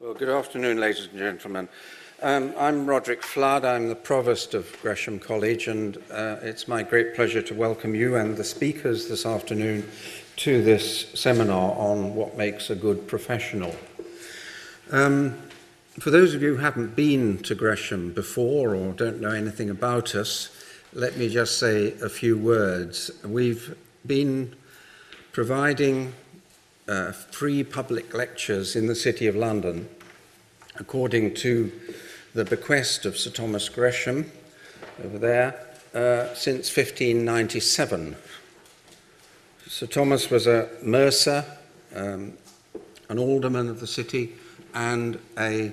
Well, good afternoon, ladies and gentlemen. Um, I'm Roderick Floud. I'm the Provost of Gresham College, and uh, it's my great pleasure to welcome you and the speakers this afternoon to this seminar on what makes a good professional. Um, for those of you who haven't been to Gresham before or don't know anything about us, let me just say a few words. We've been providing uh, free public lectures in the City of London, according to the bequest of Sir Thomas Gresham over there, uh, since 1597. Sir Thomas was a mercer, um, an alderman of the city, and a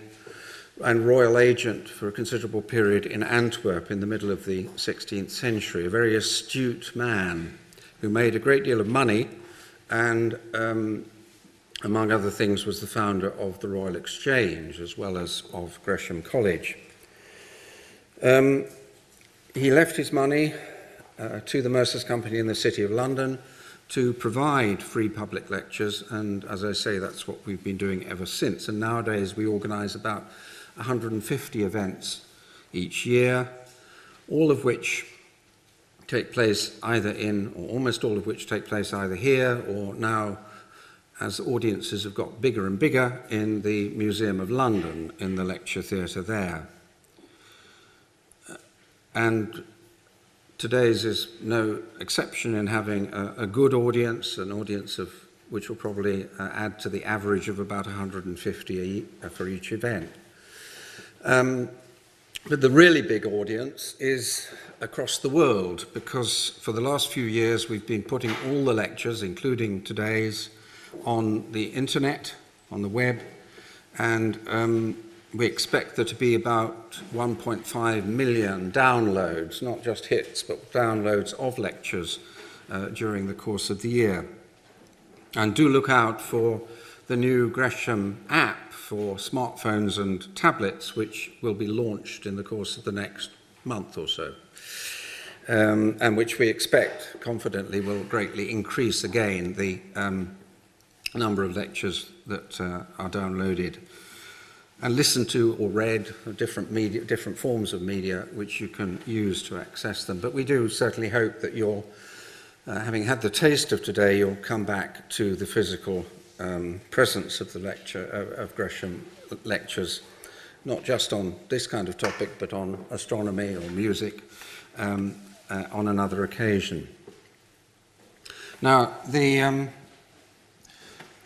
and royal agent for a considerable period in Antwerp in the middle of the 16th century, a very astute man who made a great deal of money and um, among other things was the founder of the Royal Exchange as well as of Gresham College. Um, he left his money uh, to the Mercers Company in the City of London to provide free public lectures and as I say that's what we've been doing ever since and nowadays we organise about 150 events each year all of which take place either in, or almost all of which take place either here or now, as audiences have got bigger and bigger, in the Museum of London, in the lecture theatre there. And today's is no exception in having a, a good audience, an audience of which will probably uh, add to the average of about 150 uh, for each event. Um, but the really big audience is across the world because for the last few years we've been putting all the lectures, including today's, on the internet, on the web, and um, we expect there to be about 1.5 million downloads, not just hits, but downloads of lectures uh, during the course of the year. And do look out for the new Gresham app for smartphones and tablets, which will be launched in the course of the next month or so um, and which we expect confidently will greatly increase again the um, number of lectures that uh, are downloaded and listened to or read different media, different forms of media which you can use to access them. But we do certainly hope that you'll, uh, having had the taste of today, you'll come back to the physical um, presence of the lecture of, of Gresham lectures, not just on this kind of topic, but on astronomy or music, um, uh, on another occasion. Now, the um,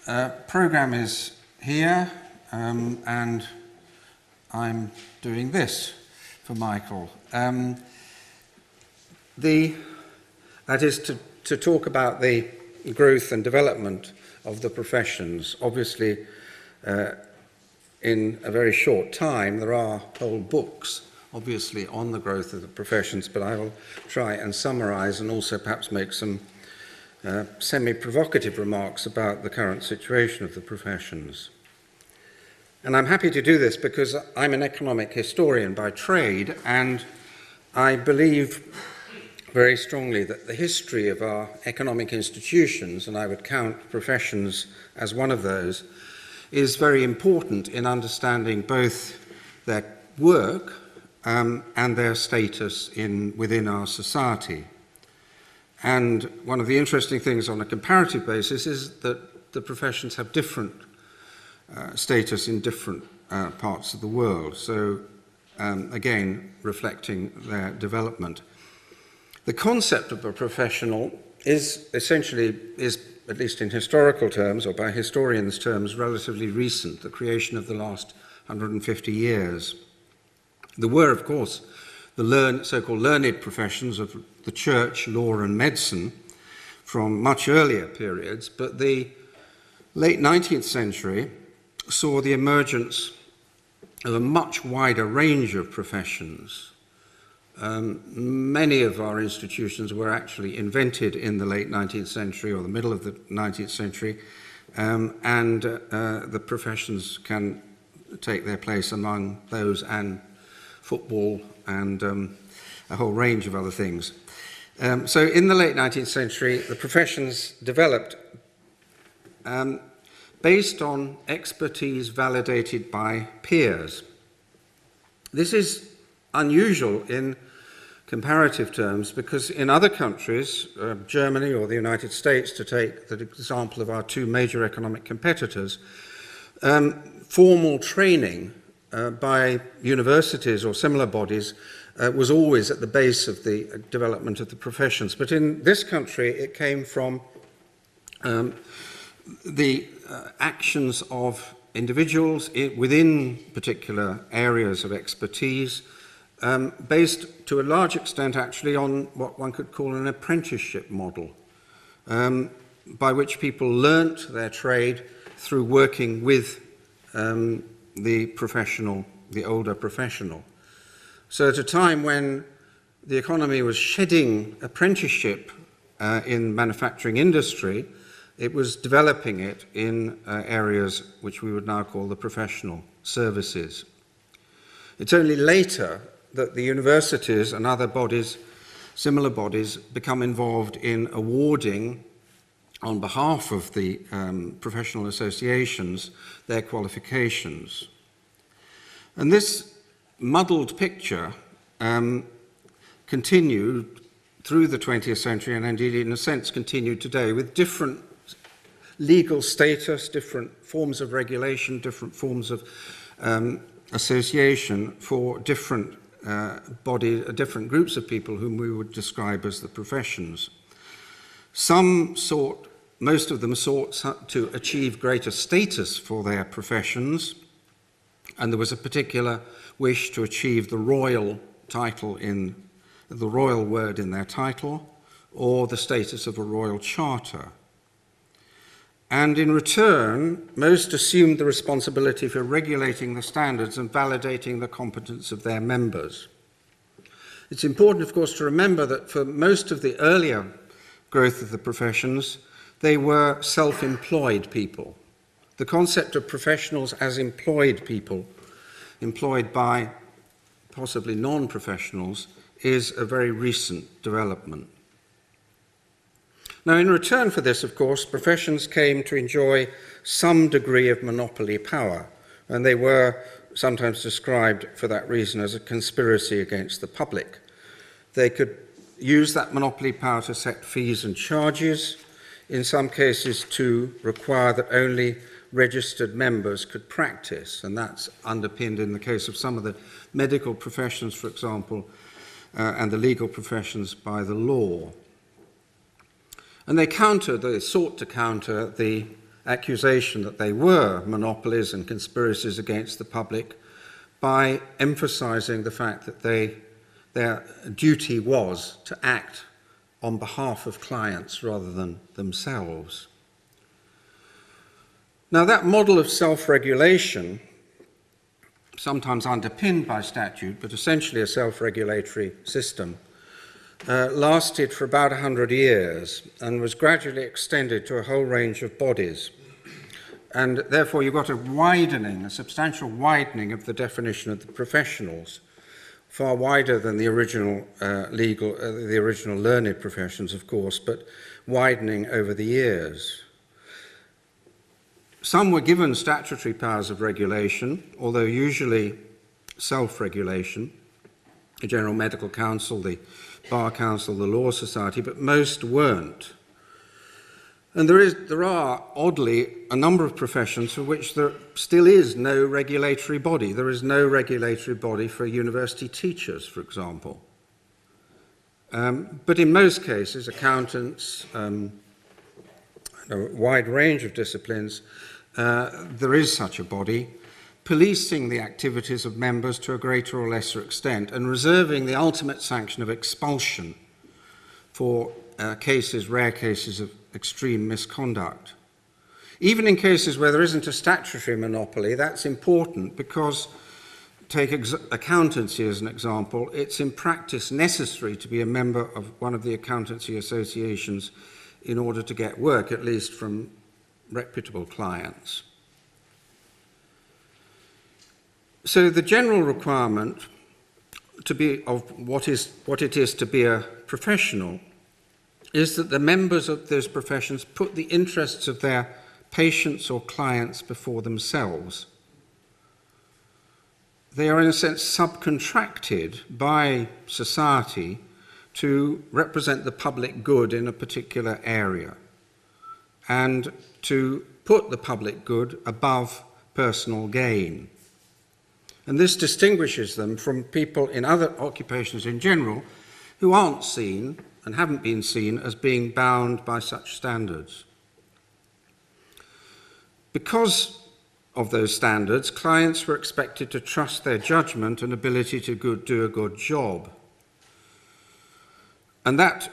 uh, program is here, um, and I'm doing this for Michael. Um, the, that is to, to talk about the growth and development of the professions. Obviously, uh, in a very short time, there are whole books obviously on the growth of the professions, but I will try and summarize and also perhaps make some uh, semi-provocative remarks about the current situation of the professions. And I'm happy to do this because I'm an economic historian by trade, and I believe very strongly that the history of our economic institutions, and I would count professions as one of those, is very important in understanding both their work um, and their status in, within our society. And one of the interesting things on a comparative basis is that the professions have different uh, status in different uh, parts of the world. So, um, again, reflecting their development. The concept of a professional is essentially, is, at least in historical terms, or by historians' terms, relatively recent, the creation of the last 150 years. There were, of course, the learn, so-called learned professions of the church, law and medicine from much earlier periods, but the late 19th century saw the emergence of a much wider range of professions. Um, many of our institutions were actually invented in the late 19th century or the middle of the 19th century, um, and uh, the professions can take their place among those and football, and um, a whole range of other things. Um, so in the late 19th century, the professions developed um, based on expertise validated by peers. This is unusual in comparative terms because in other countries, uh, Germany or the United States, to take the example of our two major economic competitors, um, formal training uh, by universities or similar bodies uh, was always at the base of the development of the professions. But in this country, it came from um, the uh, actions of individuals within particular areas of expertise um, based to a large extent actually on what one could call an apprenticeship model, um, by which people learnt their trade through working with um, the professional, the older professional. So at a time when the economy was shedding apprenticeship uh, in manufacturing industry, it was developing it in uh, areas which we would now call the professional services. It's only later that the universities and other bodies, similar bodies, become involved in awarding on behalf of the um, professional associations their qualifications. And this muddled picture um, continued through the 20th century and indeed in a sense continued today with different legal status, different forms of regulation, different forms of um, association for different uh, body, uh, different groups of people whom we would describe as the professions. Some sought most of them sought to achieve greater status for their professions, and there was a particular wish to achieve the royal title in the royal word in their title, or the status of a royal charter. And in return, most assumed the responsibility for regulating the standards and validating the competence of their members. It's important, of course, to remember that for most of the earlier growth of the professions, they were self employed people. The concept of professionals as employed people, employed by possibly non professionals, is a very recent development. Now, in return for this, of course, professions came to enjoy some degree of monopoly power, and they were sometimes described for that reason as a conspiracy against the public. They could use that monopoly power to set fees and charges, in some cases to require that only registered members could practice, and that's underpinned in the case of some of the medical professions, for example, uh, and the legal professions by the law. And they countered, they sought to counter the accusation that they were monopolies and conspiracies against the public by emphasizing the fact that they, their duty was to act on behalf of clients rather than themselves. Now, that model of self regulation, sometimes underpinned by statute, but essentially a self regulatory system, uh, lasted for about 100 years and was gradually extended to a whole range of bodies. And therefore, you got a widening, a substantial widening of the definition of the professionals, far wider than the original uh, legal, uh, the original learned professions, of course, but widening over the years. Some were given statutory powers of regulation, although usually self-regulation, the General Medical Council, the Bar Council, the Law Society, but most weren't. And there, is, there are, oddly, a number of professions for which there still is no regulatory body. There is no regulatory body for university teachers, for example. Um, but in most cases, accountants, um, a wide range of disciplines, uh, there is such a body, policing the activities of members to a greater or lesser extent and reserving the ultimate sanction of expulsion for uh, cases, rare cases of extreme misconduct. Even in cases where there isn't a statutory monopoly, that's important because, take accountancy as an example, it's in practice necessary to be a member of one of the accountancy associations in order to get work, at least from reputable clients. So the general requirement to be of what is what it is to be a professional is that the members of those professions put the interests of their patients or clients before themselves. They are, in a sense, subcontracted by society to represent the public good in a particular area and to put the public good above personal gain. And this distinguishes them from people in other occupations in general who aren't seen and haven't been seen as being bound by such standards. Because of those standards, clients were expected to trust their judgment and ability to good, do a good job. And that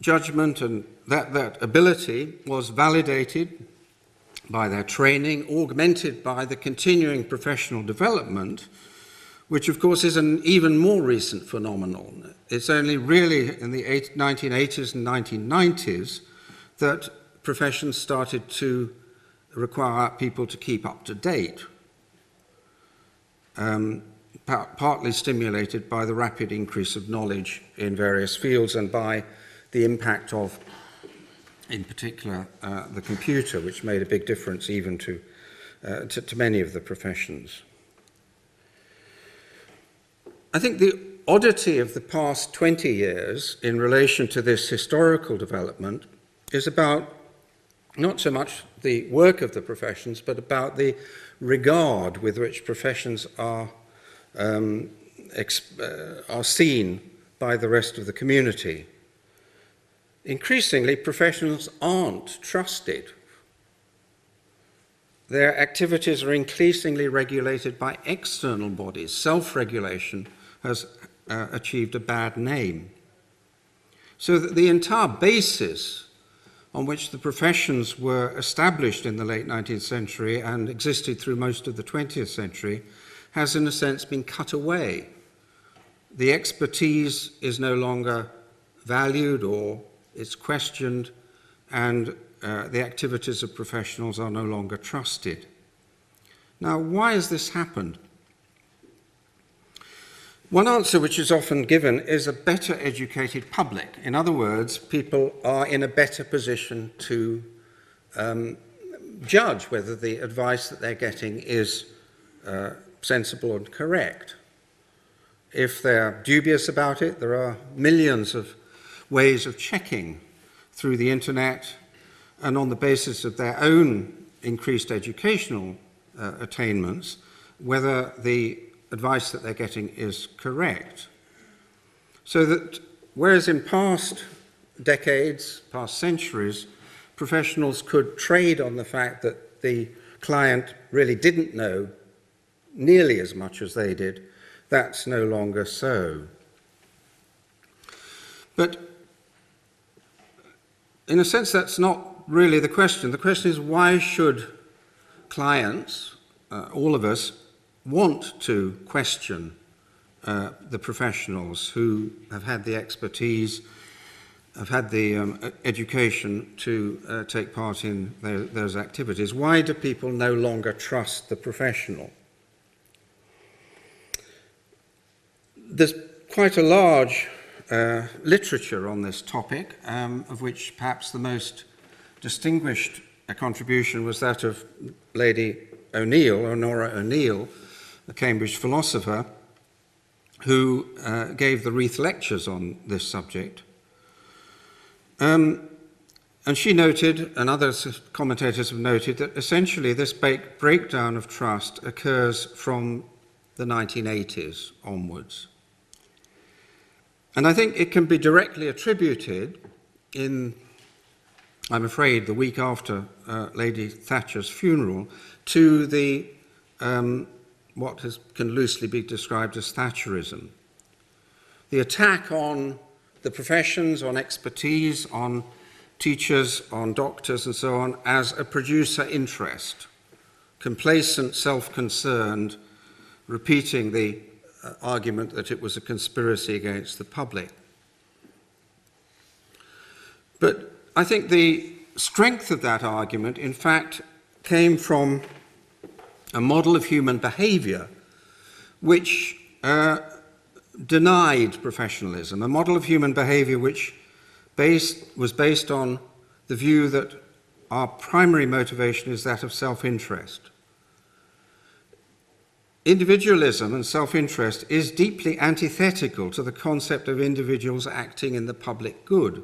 judgment and that, that ability was validated by their training, augmented by the continuing professional development which of course is an even more recent phenomenon. It's only really in the 1980s and 1990s that professions started to require people to keep up to date, um, pa partly stimulated by the rapid increase of knowledge in various fields and by the impact of, in particular, uh, the computer, which made a big difference even to, uh, to, to many of the professions. I think the oddity of the past 20 years in relation to this historical development is about not so much the work of the professions, but about the regard with which professions are, um, uh, are seen by the rest of the community. Increasingly, professionals aren't trusted. Their activities are increasingly regulated by external bodies. Self regulation has uh, achieved a bad name. So that the entire basis on which the professions were established in the late 19th century and existed through most of the 20th century has, in a sense, been cut away. The expertise is no longer valued or it's questioned, and uh, the activities of professionals are no longer trusted. Now, why has this happened? One answer which is often given is a better educated public. In other words, people are in a better position to um, judge whether the advice that they're getting is uh, sensible and correct. If they're dubious about it, there are millions of ways of checking through the internet and on the basis of their own increased educational uh, attainments whether the advice that they're getting is correct. So that whereas in past decades, past centuries, professionals could trade on the fact that the client really didn't know nearly as much as they did, that's no longer so. But in a sense, that's not really the question. The question is why should clients, uh, all of us, want to question uh, the professionals who have had the expertise, have had the um, e-, education to uh, take part in their, those activities. Why do people no longer trust the professional? There's quite a large uh, literature on this topic, um, of which perhaps the most distinguished contribution was that of Lady O'Neill, Honora O'Neill, a Cambridge philosopher, who uh, gave the Reith lectures on this subject. Um, and she noted, and other commentators have noted, that essentially this breakdown of trust occurs from the 1980s onwards. And I think it can be directly attributed in, I'm afraid, the week after uh, Lady Thatcher's funeral to the um, what has, can loosely be described as Thatcherism. The attack on the professions, on expertise, on teachers, on doctors, and so on, as a producer interest, complacent, self concerned, repeating the uh, argument that it was a conspiracy against the public. But I think the strength of that argument, in fact, came from a model of human behavior which uh, denied professionalism, a model of human behavior which based, was based on the view that our primary motivation is that of self interest. Individualism and self interest is deeply antithetical to the concept of individuals acting in the public good.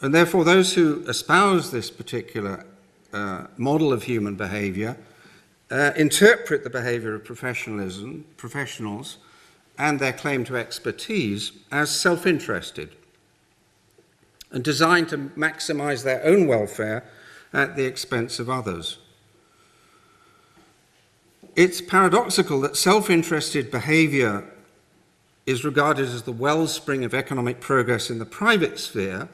And therefore, those who espouse this particular uh, model of human behavior uh, interpret the behavior of professionalism, professionals and their claim to expertise as self interested and designed to maximize their own welfare at the expense of others. It's paradoxical that self interested behavior is regarded as the wellspring of economic progress in the private sphere,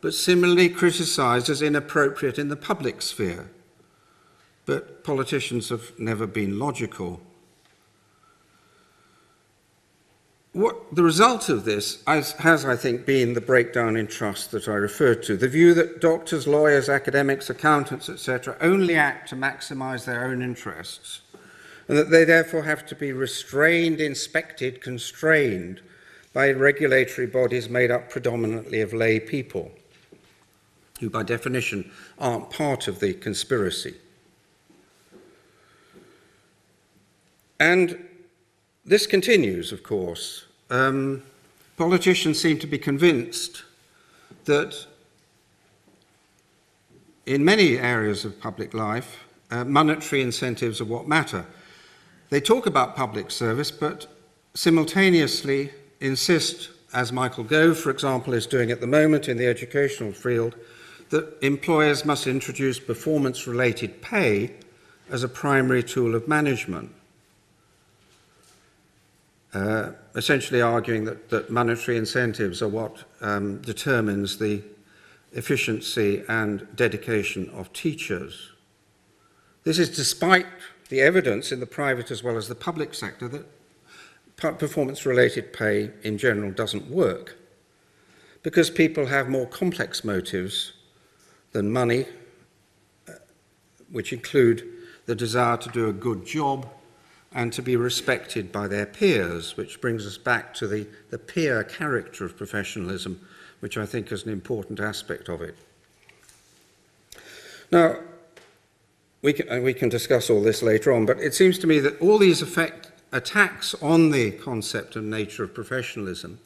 but similarly criticized as inappropriate in the public sphere. But politicians have never been logical. What the result of this has, has, I think, been the breakdown in trust that I referred to. The view that doctors, lawyers, academics, accountants, etc., only act to maximize their own interests, and that they therefore have to be restrained, inspected, constrained by regulatory bodies made up predominantly of lay people, who by definition aren't part of the conspiracy. And this continues, of course. Um, politicians seem to be convinced that in many areas of public life, uh, monetary incentives are what matter. They talk about public service, but simultaneously insist, as Michael Gove, for example, is doing at the moment in the educational field, that employers must introduce performance related pay as a primary tool of management uh, essentially arguing that, that monetary incentives are what um, determines the efficiency and dedication of teachers. This is despite the evidence in the private as well as the public sector that performance related pay in general doesn't work because people have more complex motives than money, uh, which include the desire to do a good job and to be respected by their peers, which brings us back to the, the peer character of professionalism, which I think is an important aspect of it. Now, we can, we can discuss all this later on, but it seems to me that all these attacks on the concept and nature of professionalism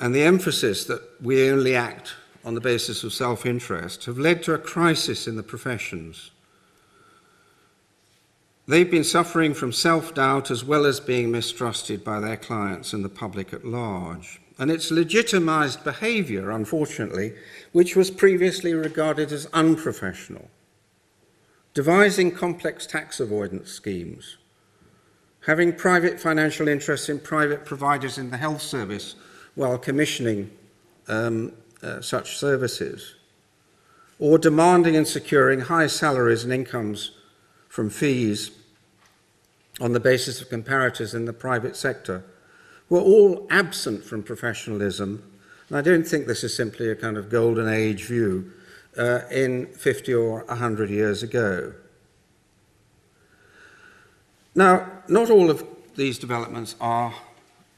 and the emphasis that we only act on the basis of self interest have led to a crisis in the professions They've been suffering from self doubt as well as being mistrusted by their clients and the public at large. And it's legitimized behavior, unfortunately, which was previously regarded as unprofessional. Devising complex tax avoidance schemes, having private financial interests in private providers in the health service while commissioning um, uh, such services, or demanding and securing high salaries and incomes from fees on the basis of comparators in the private sector, were all absent from professionalism. And I don't think this is simply a kind of golden age view uh, in 50 or 100 years ago. Now, not all of these developments are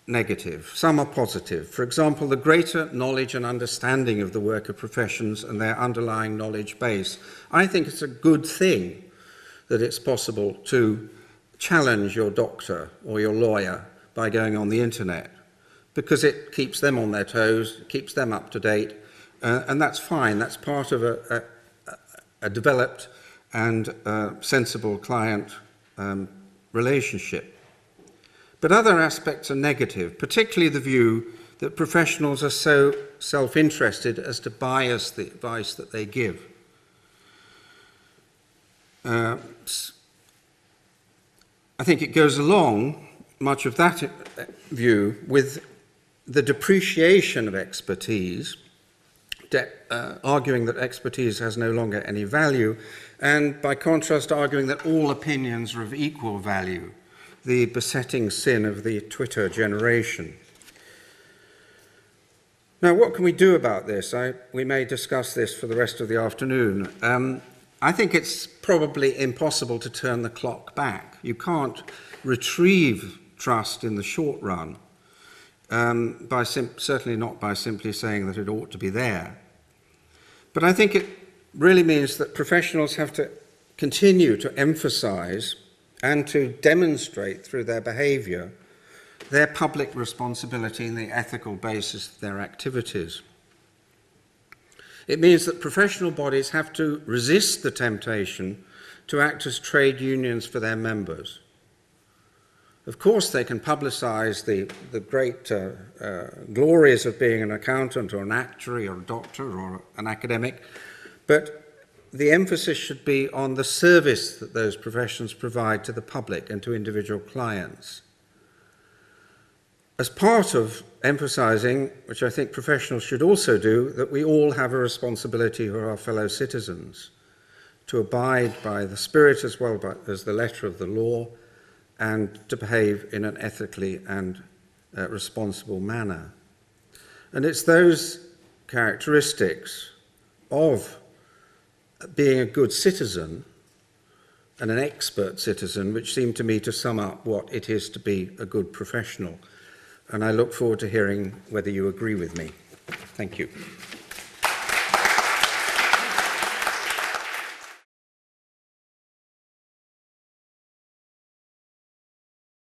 negative, some are positive. For example, the greater knowledge and understanding of the worker professions and their underlying knowledge base. I think it's a good thing that it's possible to challenge your doctor or your lawyer by going on the internet because it keeps them on their toes, keeps them up to date, uh, and that's fine. That's part of a, a, a developed and uh, sensible client um, relationship. But other aspects are negative, particularly the view that professionals are so self interested as to bias the advice that they give. Uh, I think it goes along, much of that view, with the depreciation of expertise, de- uh, arguing that expertise has no longer any value, and by contrast, arguing that all opinions are of equal value, the besetting sin of the Twitter generation. Now, what can we do about this? I, we may discuss this for the rest of the afternoon. Um, I think it's probably impossible to turn the clock back. You can't retrieve trust in the short run, um, by certainly not by simply saying that it ought to be there. But I think it really means that professionals have to continue to emphasize and to demonstrate through their behaviour their public responsibility and the ethical basis of their activities. It means that professional bodies have to resist the temptation to act as trade unions for their members. Of course, they can publicize the, the great uh, uh, glories of being an accountant or an actuary or a doctor or an academic, but the emphasis should be on the service that those professions provide to the public and to individual clients. As part of emphasizing, which I think professionals should also do, that we all have a responsibility for our fellow citizens to abide by the spirit as well as the letter of the law and to behave in an ethically and uh, responsible manner. And it's those characteristics of being a good citizen and an expert citizen, which seemed to me to sum up what it is to be a good professional. And I look forward to hearing whether you agree with me. Thank you.